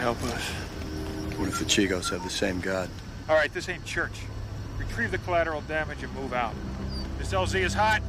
God help us. What if the Chigos have the same God? All right, this ain't church. Retrieve the collateral damage and move out. This LZ is hot.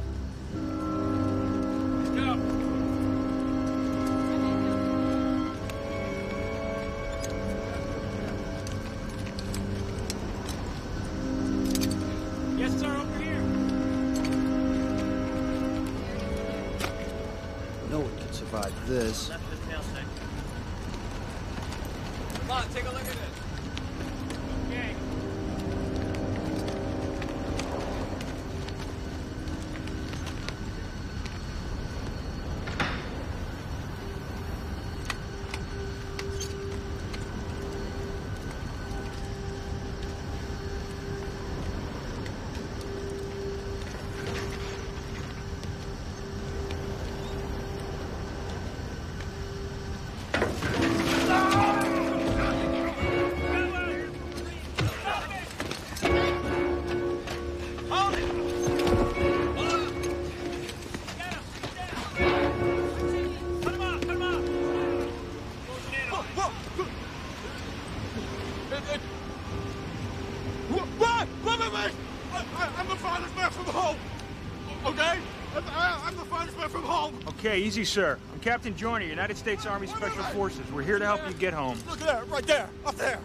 Okay, easy, sir. I'm Captain Joyner, United States Army Special Forces. We're here to help you get home. Look at that, right there, up there!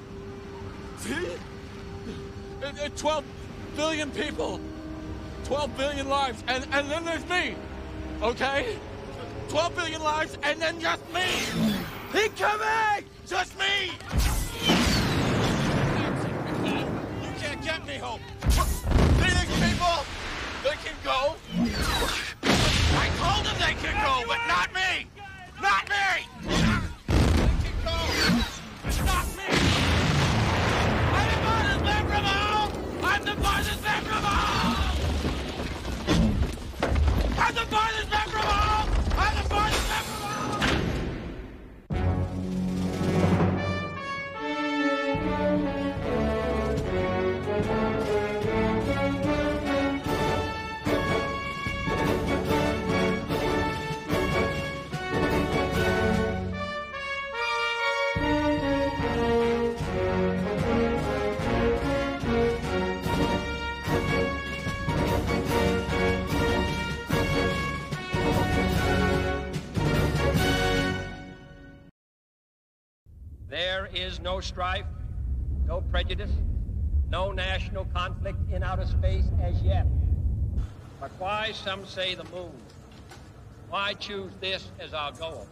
See? It, it, 12 billion people! 12 billion lives, and, and then there's me! Okay? 12 billion lives, and then just me! Incoming! Just me! You can't get me home! These people, they can go! They can go, but not me! Not me! No strife, no prejudice, no national conflict in outer space as yet. But why, some say, the moon? Why choose this as our goal?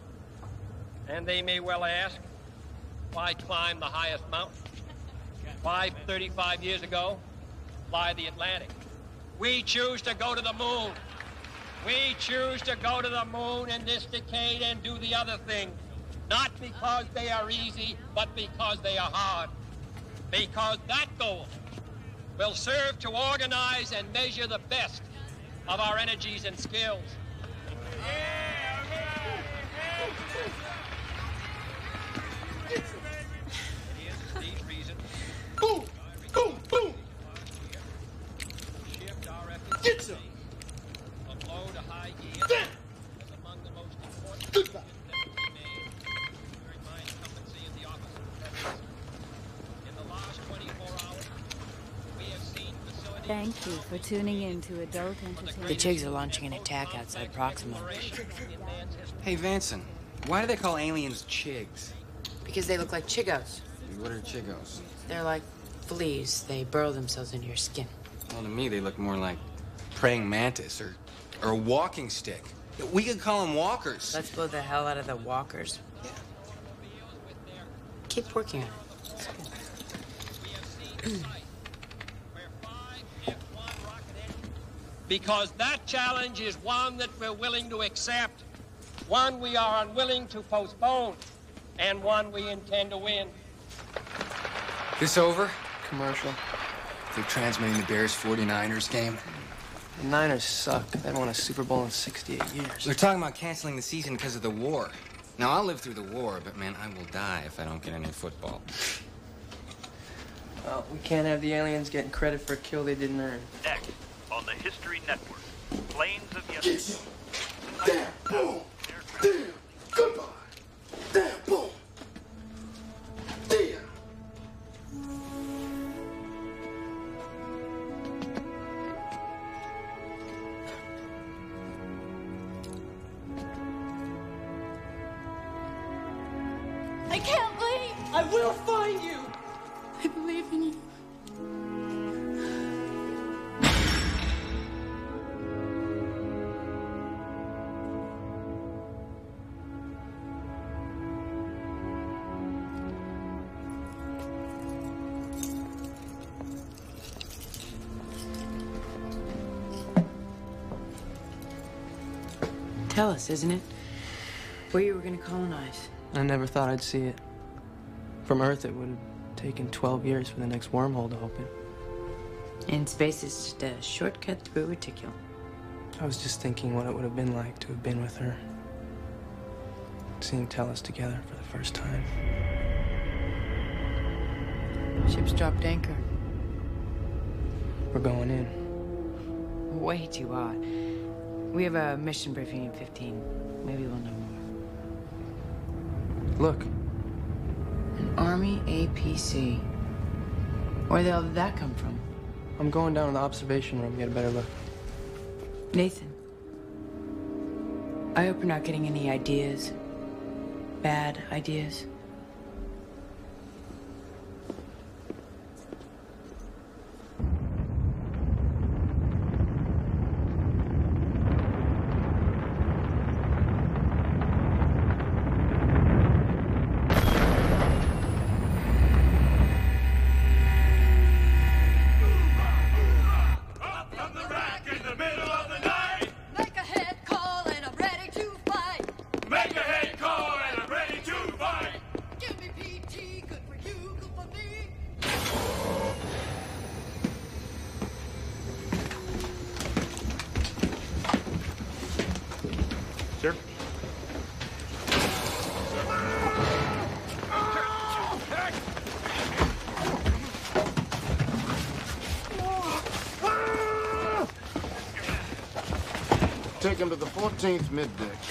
And they may well ask, why climb the highest mountain? Why, 35 years ago, fly the Atlantic? We choose to go to the moon. We choose to go to the moon in this decade and do the other things. Not because they are easy, but because they are hard. Because that goal will serve to organize and measure the best of our energies and skills. It Thank you for tuning in to Adult Entertainment. The Chigs are launching an attack outside Proxima. in man's history. Hey, Vansen, why do they call aliens chigs? Because they look like Chigos. What are chigos? They're like fleas. They burrow themselves into your skin. Well, to me, they look more like praying mantis or, or a walking stick. We could call them walkers. Let's blow the hell out of the walkers. Yeah. Keep working on it. Because that challenge is one that we're willing to accept, one we are unwilling to postpone, and one we intend to win. This over? Commercial. They're transmitting the Bears 49ers game. The Niners suck. They haven't won a Super Bowl in 68 years. They're talking about canceling the season because of the war. Now, I'll live through the war, but man, I will die if I don't get any football. Well, we can't have the aliens getting credit for a kill they didn't earn. On the History Network, Planes of Yesterday. Tell us, isn't it? Where you were gonna colonize. I never thought I'd see it. From Earth, it would have taken 12 years for the next wormhole to open. And space is just a shortcut through Reticule. I was just thinking what it would have been like to have been with her. Seeing Tellus together for the first time. Ship's dropped anchor. We're going in. Way too hot. We have a mission briefing in 15. Maybe we'll know more. Look, An Army APC. Where the hell did that come from? I'm going down to the observation room, get a better look. Nathan. I hope you're not getting any ideas. Bad ideas. 14th midday.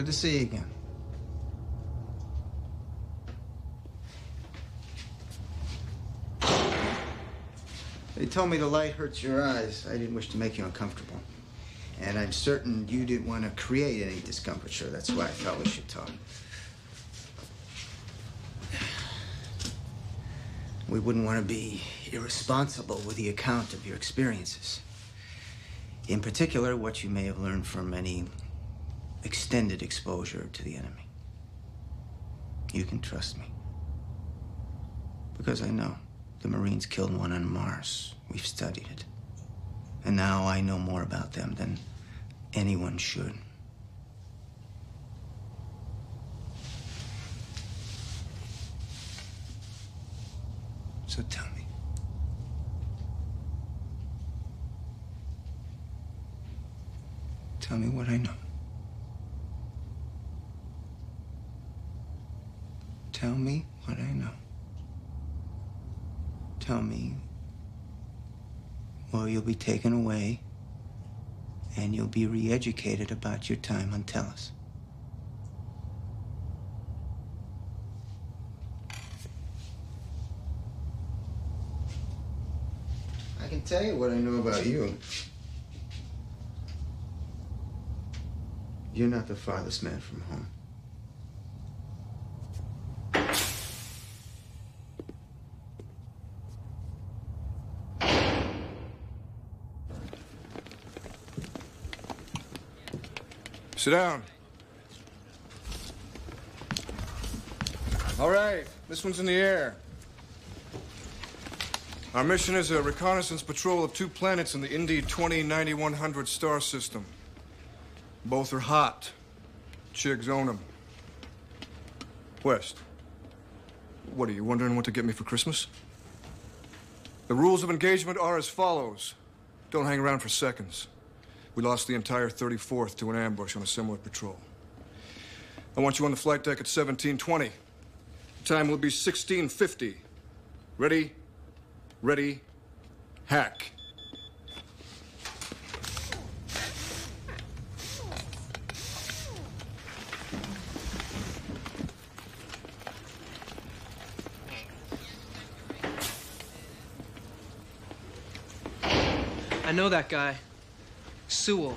Good to see you again. They told me the light hurts your eyes. I didn't wish to make you uncomfortable. And I'm certain you didn't want to create any discomfiture. That's why I thought we should talk. We wouldn't want to be irresponsible with the account of your experiences. In particular, what you may have learned from any extended exposure to the enemy. You can trust me. Because I know the Marines killed one on Mars. We've studied it. And now I know more about them than anyone should. So tell me. Tell me what I know. Tell me what I know. Tell me, or you'll be taken away and you'll be re educated about your time on Tellus. I can tell you what I know about you. You're not the farthest man from home. Sit down. All right, this one's in the air. Our mission is a reconnaissance patrol of two planets in the Indy 209100 star system. Both are hot, Chigs own them. West. What are you wondering what to get me for Christmas? The rules of engagement are as follows. Don't hang around for seconds. We lost the entire 34th to an ambush on a similar patrol. I want you on the flight deck at 1720. The time will be 1650. Ready? Ready? Hack. I know that guy. Sewell.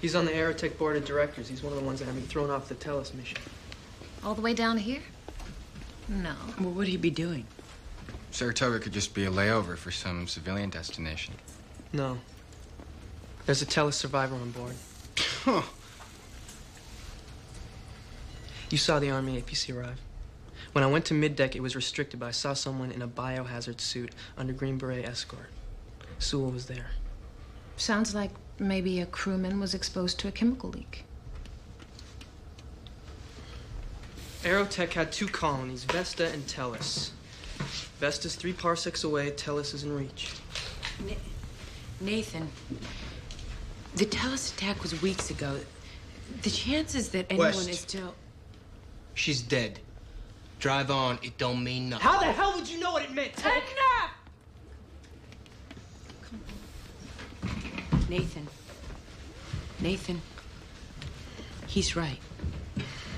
He's on the Aerotech board of directors. He's one of the ones that had me thrown off the Tellus mission. All the way down here? No. What would he be doing? Saratoga could just be a layover for some civilian destination. No. There's a Tellus survivor on board. Huh. You saw the Army APC arrive. When I went to middeck, it was restricted, but I saw someone in a biohazard suit under Green Beret escort. Sewell was there. Sounds like maybe a crewman was exposed to a chemical leak. Aerotech had two colonies, Vesta and Tellus. Vesta's three parsecs away, Tellus is in reach. Na- Nathan, the Tellus attack was weeks ago. The chances that anyone West. is still. She's dead. Drive on. It don't mean nothing. How the hell would you know what it meant? Ted? Nathan. Nathan. He's right.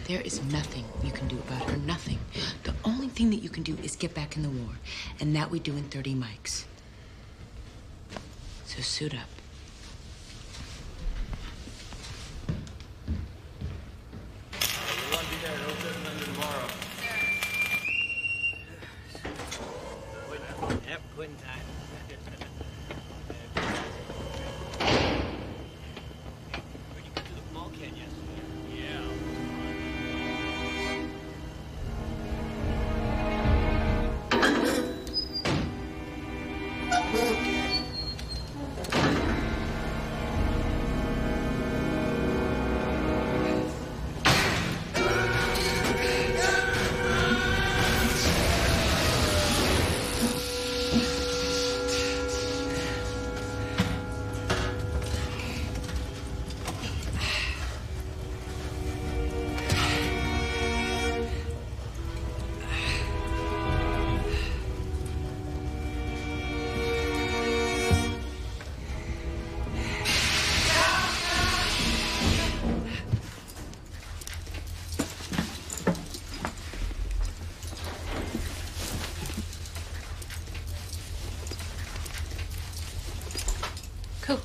There is nothing you can do about her. Nothing. The only thing that you can do is get back in the war. And that we do in 30 mics. So suit up.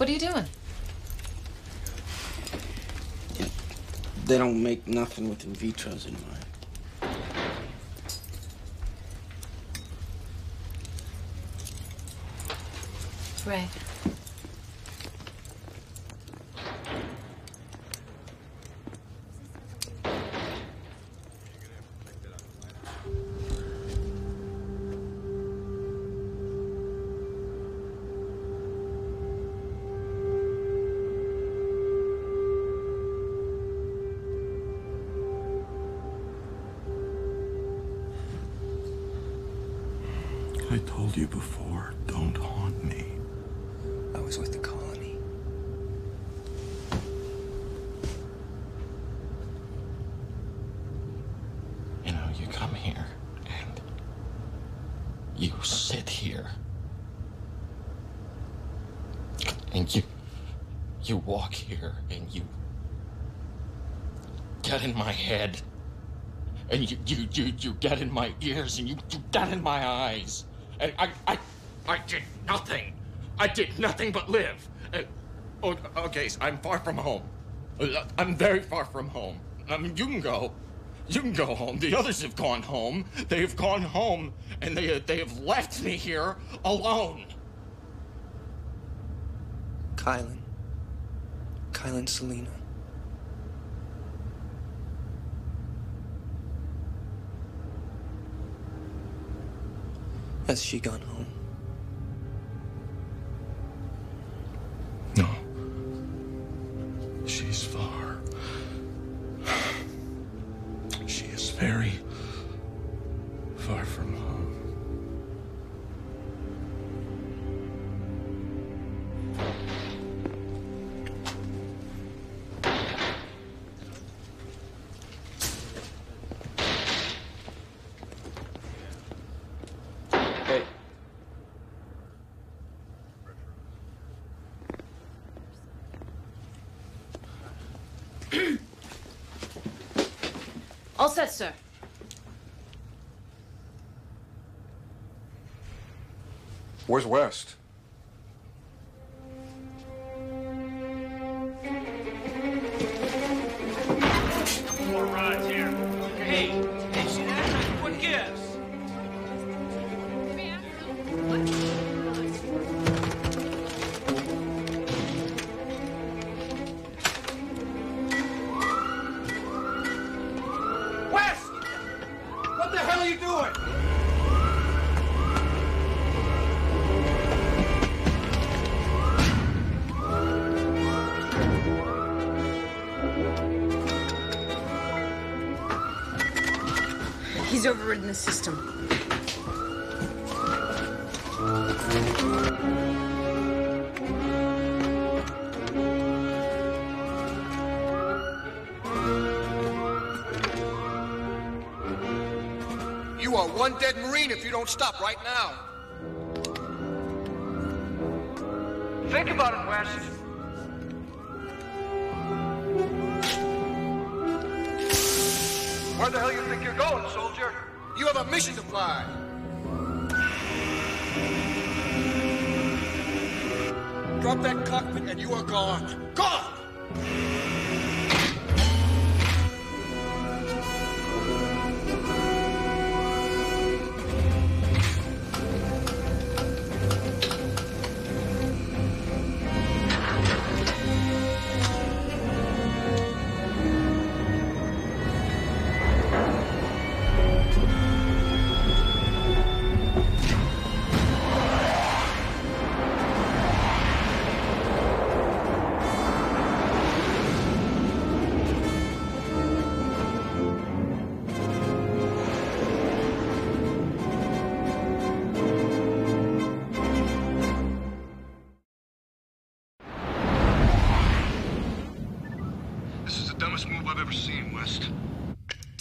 What are you doing? They don't make nothing with in vitros in mine. Ray. In my head. And you you you, you get in my ears and you, you get in my eyes. And I I I did nothing. I did nothing but live. And, oh, okay, so I'm far from home. Uh, I'm very far from home. I mean, you can go. You can go home. The others have gone home. They have gone home, and they they have left me here alone. Kylen. Kylen Celina. Has she gone home? All set, sir. Where's West? Doing? He's overridden the system. Don't stop right now. Think about it, West. Where the hell you think you're going, soldier? You have a mission to fly. Drop that cockpit and you are gone. Gone!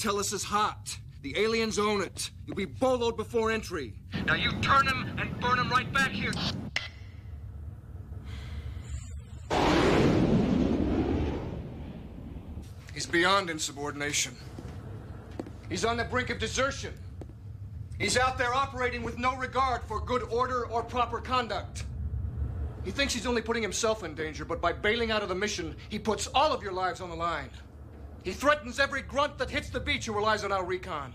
Tellus is hot. The aliens own it. You'll be boloed before entry. Now you turn him and burn him right back here. He's beyond insubordination. He's on the brink of desertion. He's out there operating with no regard for good order or proper conduct. He thinks he's only putting himself in danger, but by bailing out of the mission, he puts all of your lives on the line. He threatens every grunt that hits the beach who relies on our recon.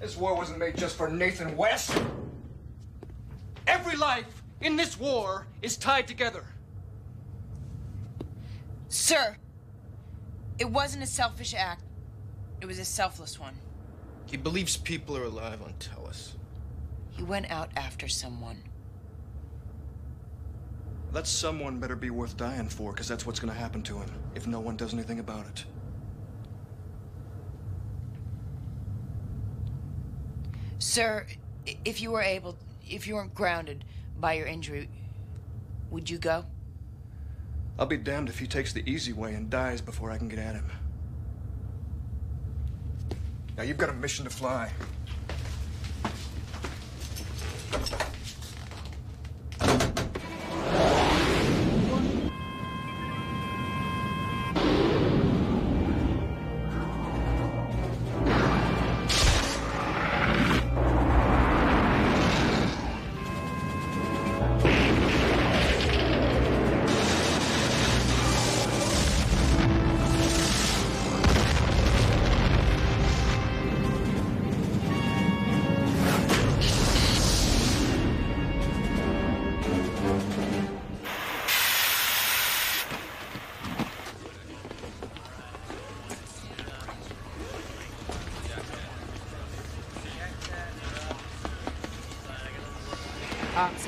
This war wasn't made just for Nathan West. Every life in this war is tied together. Sir, it wasn't a selfish act. It was a selfless one. He believes people are alive on Tellus. He went out after someone. That someone better be worth dying for, because that's what's going to happen to him if no one does anything about it. Sir, if you were able, if you weren't grounded by your injury, would you go? I'll be damned if he takes the easy way and dies before I can get at him. Now, you've got a mission to fly.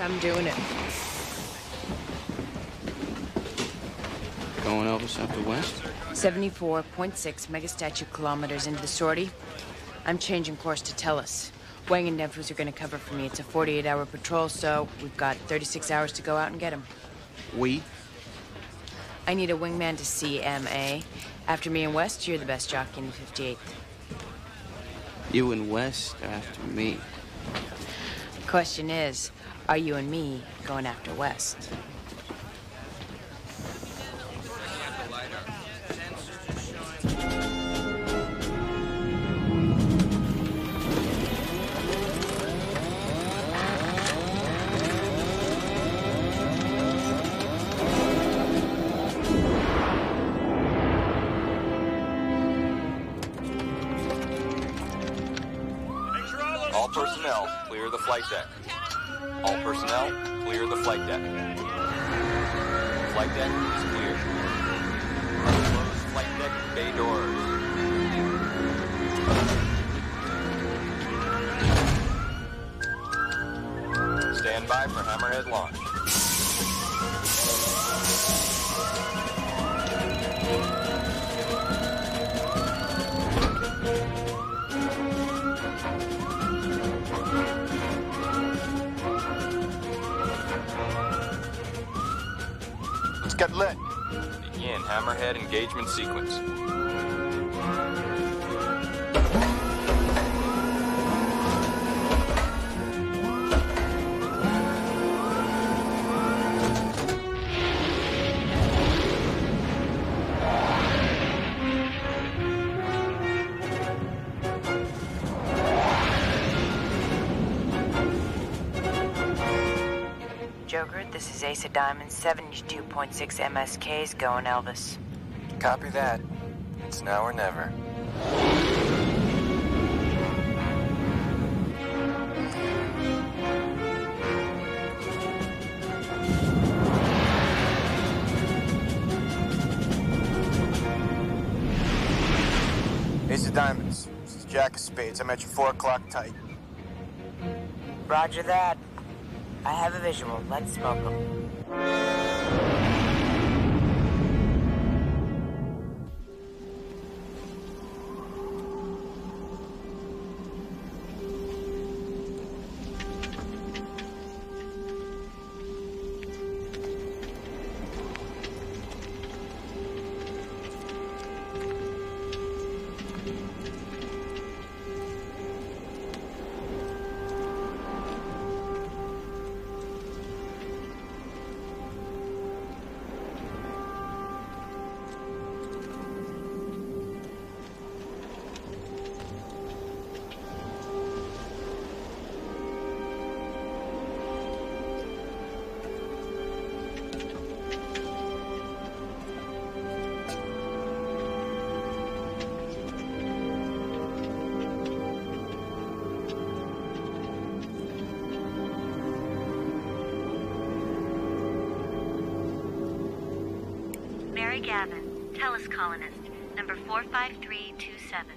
I'm doing it. Going Elvis after West? 74.6 megastatute kilometers into the sortie. I'm changing course to Tellus. Wang and Nefus are going to cover for me. It's a 48 hour patrol, so we've got 36 hours to go out and get him. We? I need a wingman to CMA. After me and West, you're the best jockey in the 58th. You and West are after me. Question is, are you and me going after West? Sequence. Joker, this is Ace of Diamonds, 72.6 MSKs going, Elvis. Copy that. It's now or never. Ace of Diamonds. This is Jack of Spades. I'm at your 4 o'clock tight. Roger that. I have a visual. Let's smoke 'em. Colonist, number 45327.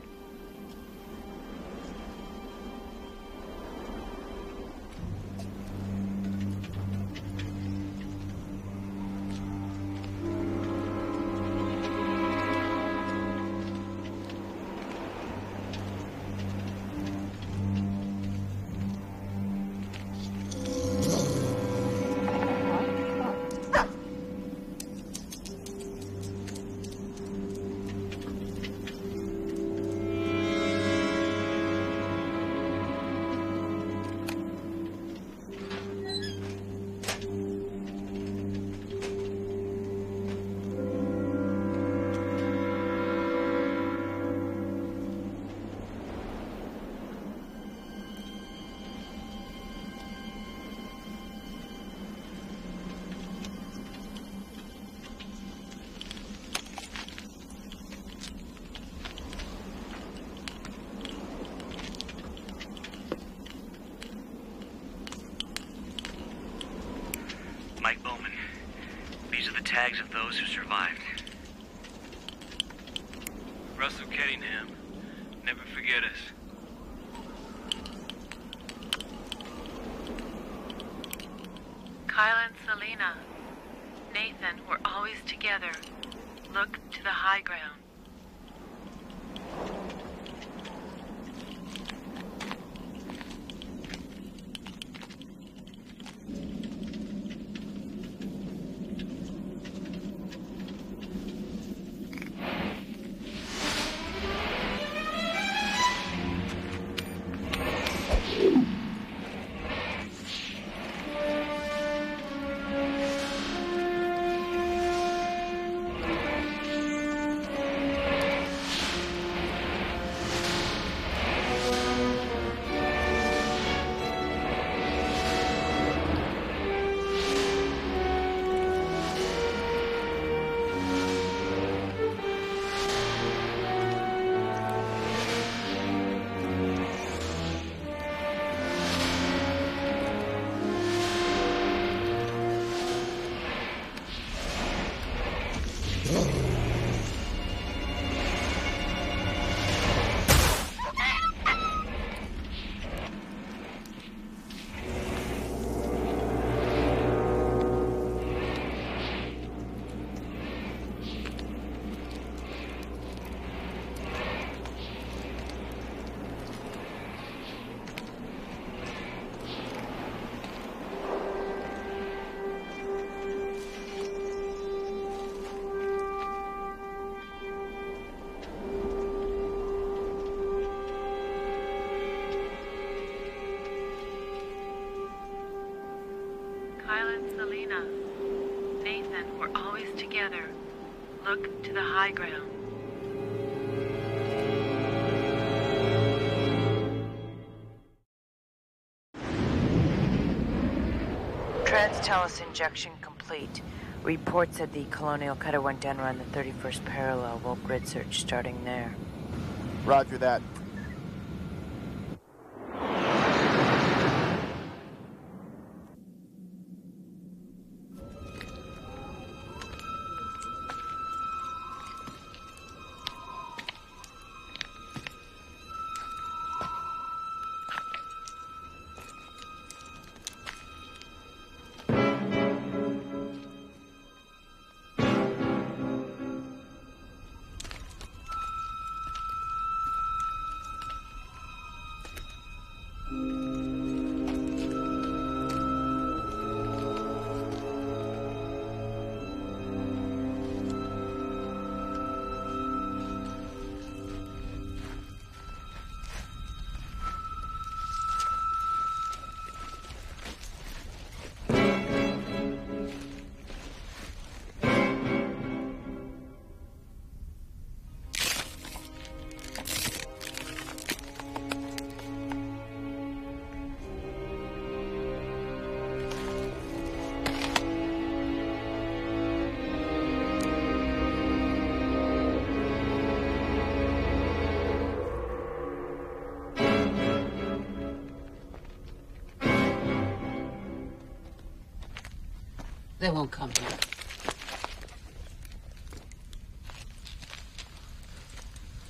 Tags of those who survived. Russell Kettingham. Never forget us. Kyla and Selena. Nathan, we're always together. Look to the high ground. High ground. Trans-Tellus injection complete. Report said the Colonial Cutter went down around the 31st parallel. We'll grid search starting there. Roger that. They won't come here.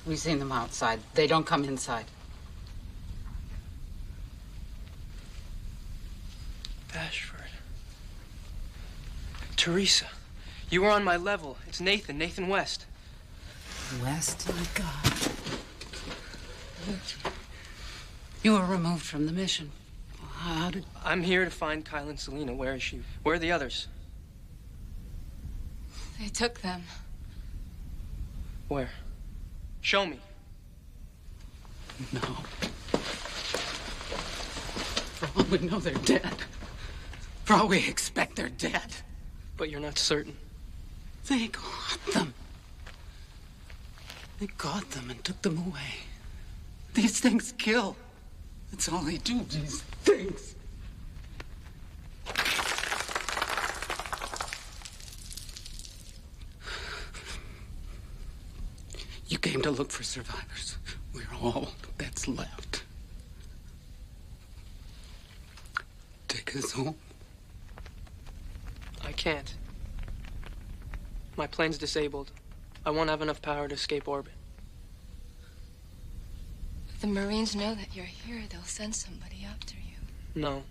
We've seen them outside. They don't come inside. Ashford. Teresa. You were on my level. It's Nathan, Nathan West. West, my God. You were removed from the mission. How did. I'm here to find Kylen Celina. Where is she? Where are the others? They took them. Where? Show me. No. For all we know, they're dead. For all we expect, they're dead. But you're not certain. They got them. They got them and took them away. These things kill. That's all they do, these things. You came to look for survivors. We're all that's left. Take us home. I can't. My plane's disabled. I won't have enough power to escape orbit. If the Marines know that you're here, they'll send somebody after you. No.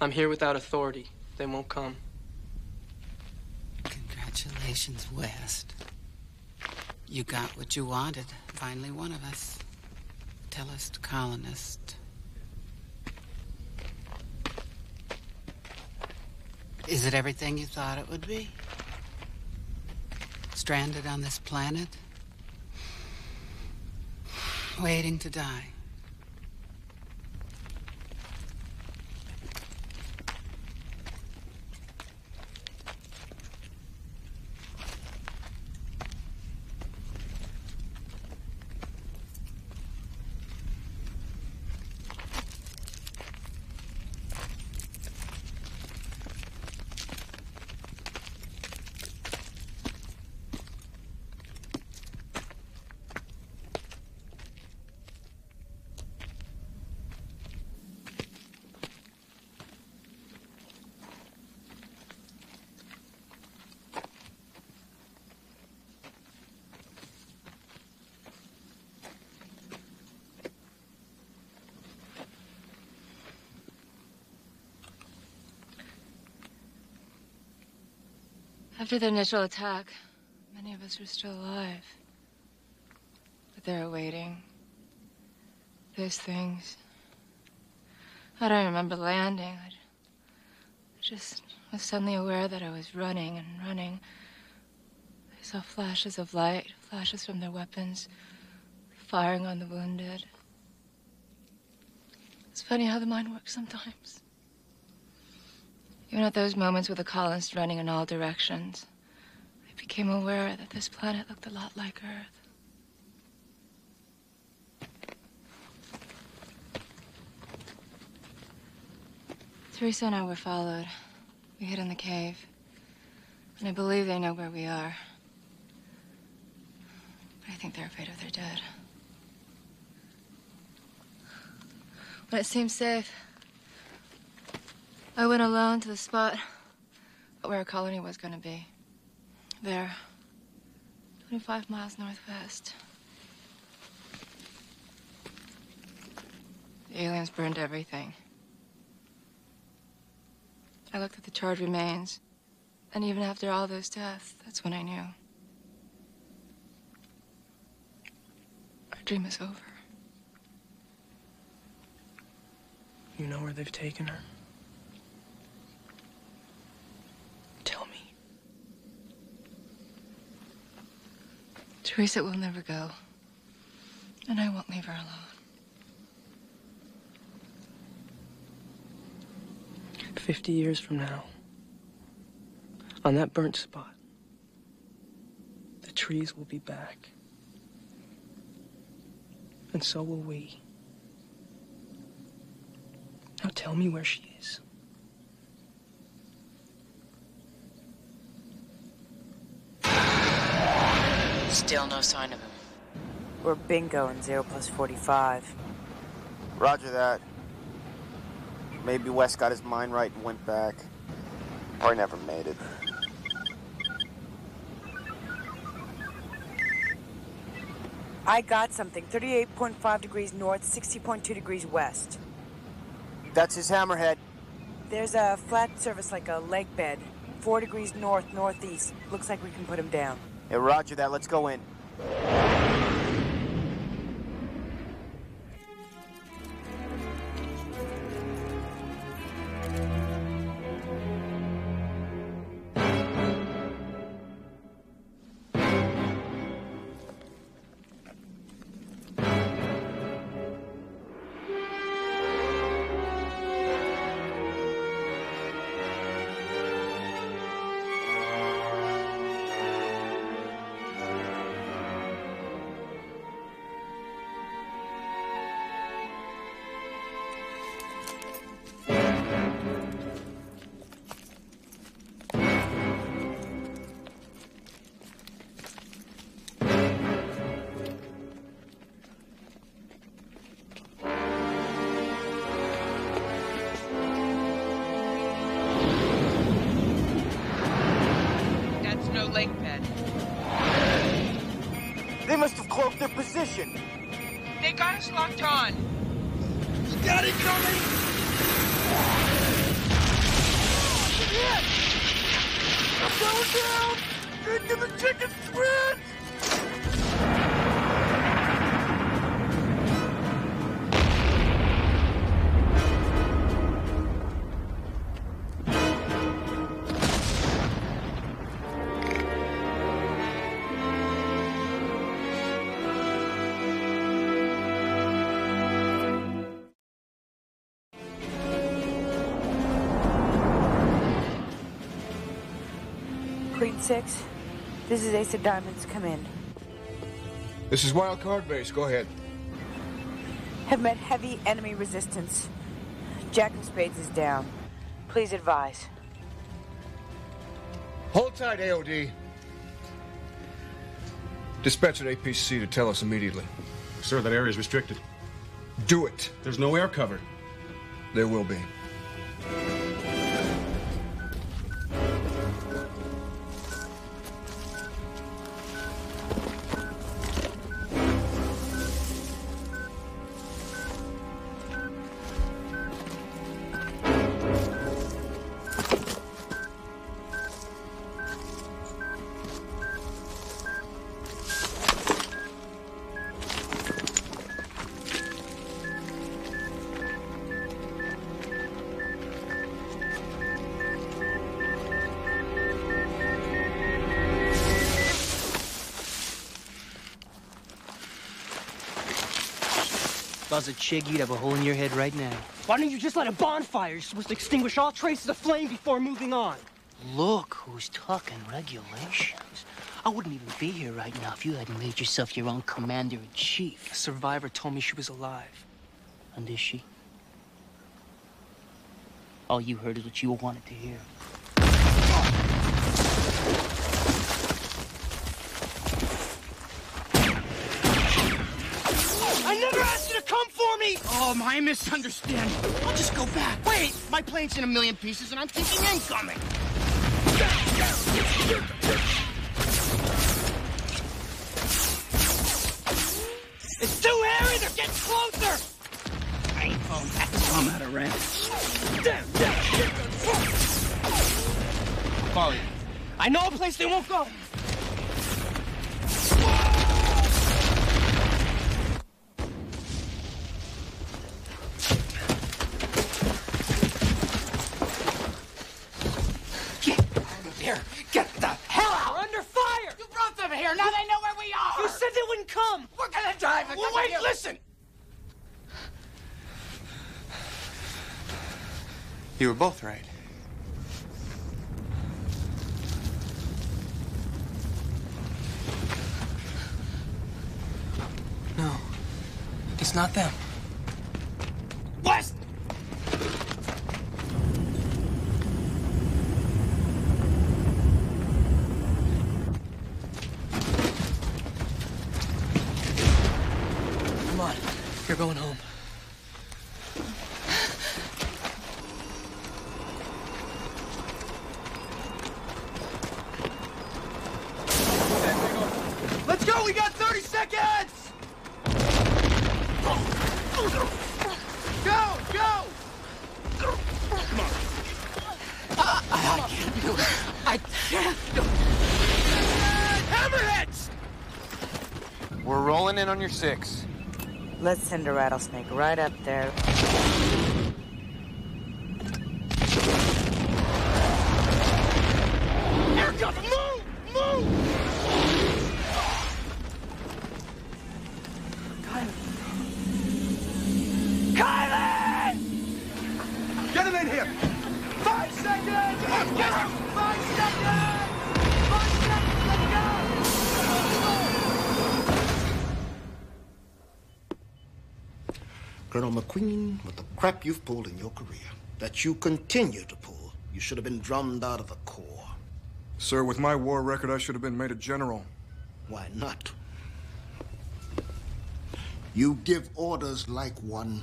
I'm here without authority. They won't come. Congratulations, West. You got what you wanted. Finally, one of us. Tellus colonist. Is it everything you thought it would be? Stranded on this planet? Waiting to die. After the initial attack, many of us were still alive. But they were waiting. Those things. I don't remember landing. I just was suddenly aware that I was running and running. I saw flashes of light, flashes from their weapons, firing on the wounded. It's funny how the mind works sometimes. Even at those moments with the colonists running in all directions, I became aware that this planet looked a lot like Earth. Teresa and I were followed. We hid in the cave. And I believe they know where we are. But I think they're afraid of their dead. When it seems safe, I went alone to the spot where our colony was going to be. There, 25 miles northwest. The aliens burned everything. I looked at the charred remains, and even after all those deaths, that's when I knew. Our dream is over. You know where they've taken her? Tell me. Teresa will never go, and I won't leave her alone. Fifty years from now, on that burnt spot, the trees will be back. And so will we. Now tell me where she is. Still no sign of him. We're bingo in 0 plus 45. Roger that. Maybe West got his mind right and went back. Or never made it. I got something. 38.5 degrees north, 60.2 degrees west. That's his hammerhead. There's a flat surface like a lake bed. Four degrees north, northeast. Looks like we can put him down. Yeah, roger that. Let's go in. Their position. They got us locked on. You got it coming! I'm going down! Making the chicken twins! Queen 6, this is Ace of Diamonds. Come in. This is Wild Card Base. Go ahead. Have met heavy enemy resistance. Jack of Spades is down. Please advise. Hold tight, AOD. Dispatch at APC to Tellus immediately. Sir, that area is restricted. Do it. There's no air cover. There will be. A chig, you'd have a hole in your head right now. Why don't you just light a bonfire? You're supposed to extinguish all traces of flame before moving on. Look who's talking regulations. I wouldn't even be here right now if you hadn't made yourself your own commander in chief. A survivor told me she was alive. And is she? All you heard is what you wanted to hear. Me! Oh, my misunderstanding. I'll just go back. Wait, my plane's in a million pieces and I'm thinking incoming. It's too hairy! They're getting closer! I ain't falling back. I'm out of range. Follow you. I know a place they won't go. Here, get the hell out! We're under fire! You brought them here, now they know where we are! You said they wouldn't come! We're gonna drive it! Well, wait, listen! You were both right. No, it's not them. West! Come on, you're going home. Let's go! We got 30 seconds! Go! Go! I can't do it. I can't do it. Hammerheads! We're rolling in on your six. Let's send a rattlesnake right up there. Colonel McQueen, with the crap you've pulled in your career, that you continue to pull, you should have been drummed out of the Corps. Sir, with my war record, I should have been made a general. Why not? You give orders like one,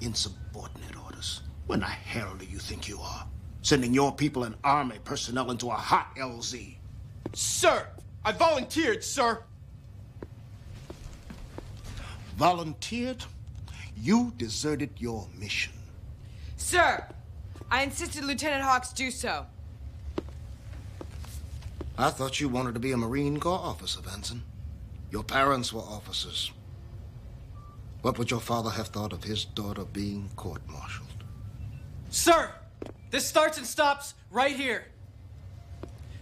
insubordinate orders. When the hell do you think you are? Sending your people and army personnel into a hot LZ. Sir! I volunteered, sir! Volunteered? You deserted your mission. Sir, I insisted Lieutenant Hawkes do so. I thought you wanted to be a Marine Corps officer, Vansen. Your parents were officers. What would your father have thought of his daughter being court-martialed? Sir, this starts and stops right here.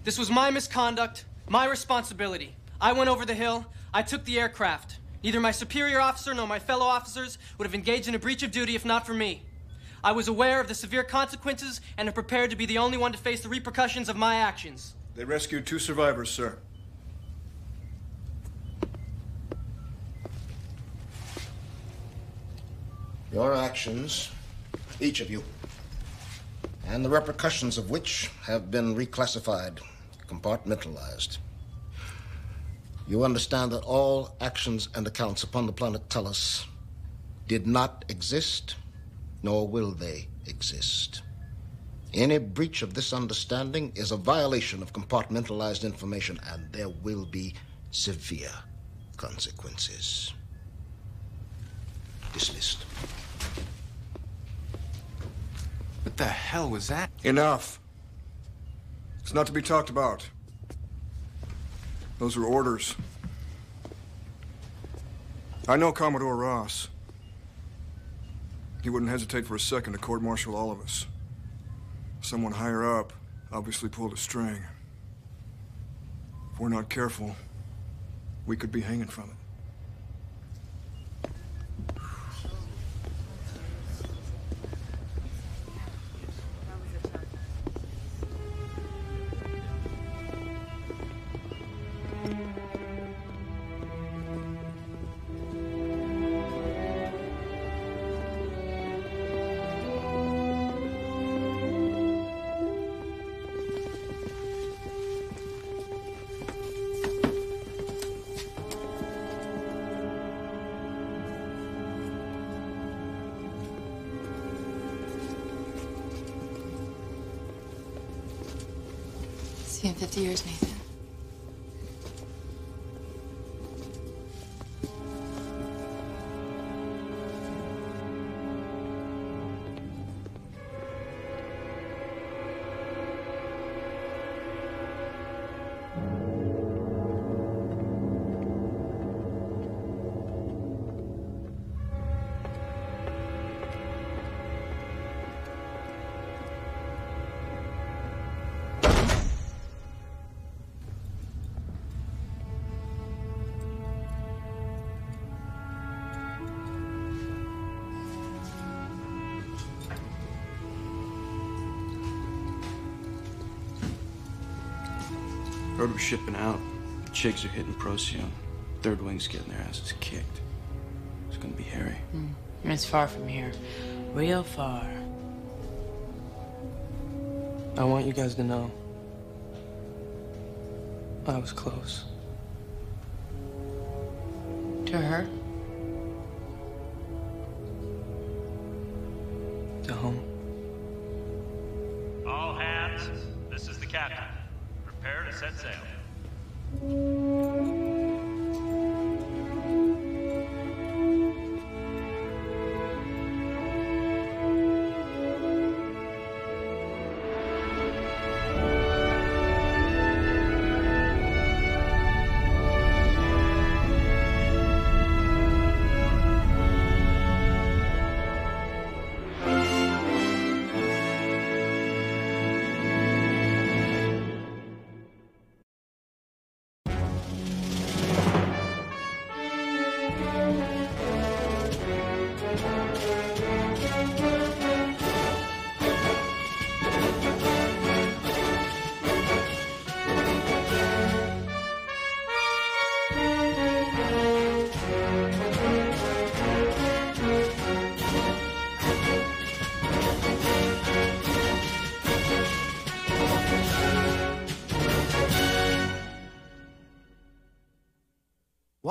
This was my misconduct, my responsibility. I went over the hill, I took the aircraft. Neither my superior officer nor my fellow officers would have engaged in a breach of duty if not for me. I was aware of the severe consequences and am prepared to be the only one to face the repercussions of my actions. They rescued two survivors, sir. Your actions, each of you, and the repercussions of which have been reclassified, compartmentalized. You understand that all actions and accounts upon the planet Tellus did not exist, nor will they exist. Any breach of this understanding is a violation of compartmentalized information, and there will be severe consequences. Dismissed. What the hell was that? Enough. It's not to be talked about. Those were orders. I know Commodore Ross. He wouldn't hesitate for a second to court-martial all of us. Someone higher up obviously pulled a string. If we're not careful, we could be hanging from it. See you in 50 years, Nathan. We're shipping out. The Chigs are hitting Procyon. Third Wing's getting their asses kicked. It's gonna be hairy. Mm. It's far from here. Real far. I want you guys to know. I was close. To her? To home. All hands, this is the captain. Prepare to set sail. Thank you.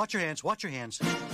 Watch your hands, watch your hands.